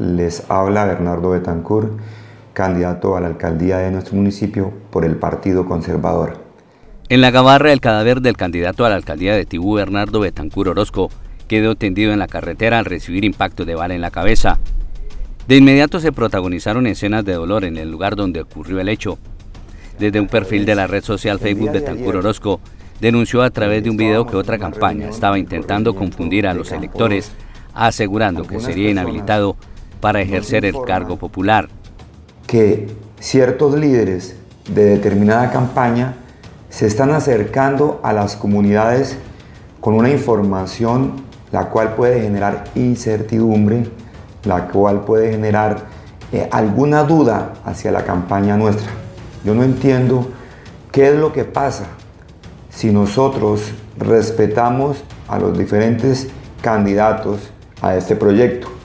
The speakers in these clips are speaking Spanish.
Les habla Bernardo Betancourt, candidato a la alcaldía de nuestro municipio por el Partido Conservador. En la gabarra, el cadáver del candidato a la alcaldía de Tibú, Bernardo Betancourt Orozco, quedó tendido en la carretera al recibir impacto de bala en la cabeza. De inmediato se protagonizaron escenas de dolor en el lugar donde ocurrió el hecho. Desde un perfil de la red social Facebook Betancourt Orozco, denunció a través de un video que otra campaña estaba intentando confundir a los electores, asegurando que sería inhabilitado para ejercer el cargo popular. Que ciertos líderes de determinada campaña se están acercando a las comunidades con una información la cual puede generar incertidumbre, la cual puede generar eh, alguna duda hacia la campaña nuestra. Yo no entiendo qué es lo que pasa si nosotros respetamos a los diferentes candidatos a este proyecto.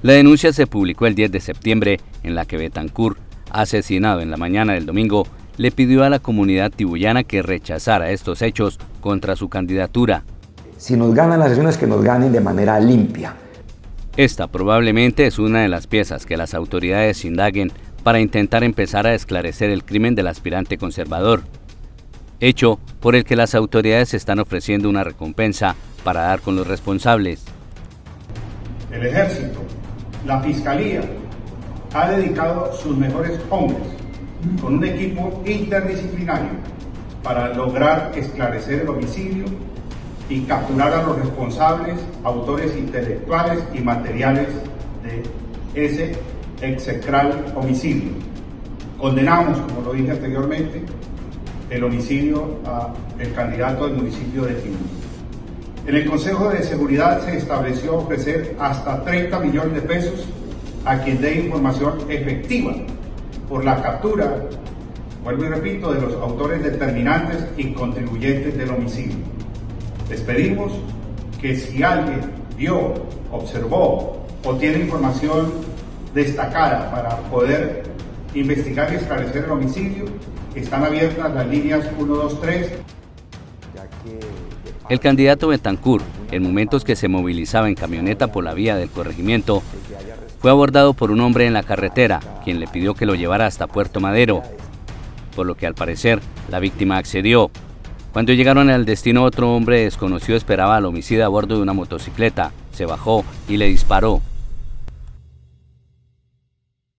La denuncia se publicó el 10 de septiembre en la que Betancourt, asesinado en la mañana del domingo, le pidió a la comunidad tibuyana que rechazara estos hechos contra su candidatura. Si nos ganan las elecciones, que nos ganen de manera limpia. Esta probablemente es una de las piezas que las autoridades indaguen para intentar empezar a esclarecer el crimen del aspirante conservador, hecho por el que las autoridades están ofreciendo una recompensa para dar con los responsables. El ejército, la fiscalía, ha dedicado sus mejores hombres con un equipo interdisciplinario para lograr esclarecer el homicidio y capturar a los responsables, autores intelectuales y materiales de ese execral homicidio. Condenamos, como lo dije anteriormente, el homicidio del candidato del municipio de Timú. En el Consejo de Seguridad se estableció ofrecer hasta 30 millones de pesos a quien dé información efectiva por la captura, vuelvo y repito, de los autores determinantes y contribuyentes del homicidio. Les pedimos que si alguien vio, observó o tiene información destacada para poder investigar y esclarecer el homicidio, están abiertas las líneas 1, 2, 3. El candidato Betancourt, en momentos que se movilizaba en camioneta por la vía del corregimiento, fue abordado por un hombre en la carretera, quien le pidió que lo llevara hasta Puerto Madero, por lo que al parecer la víctima accedió. Cuando llegaron al destino otro hombre desconocido esperaba al homicida a bordo de una motocicleta, se bajó y le disparó,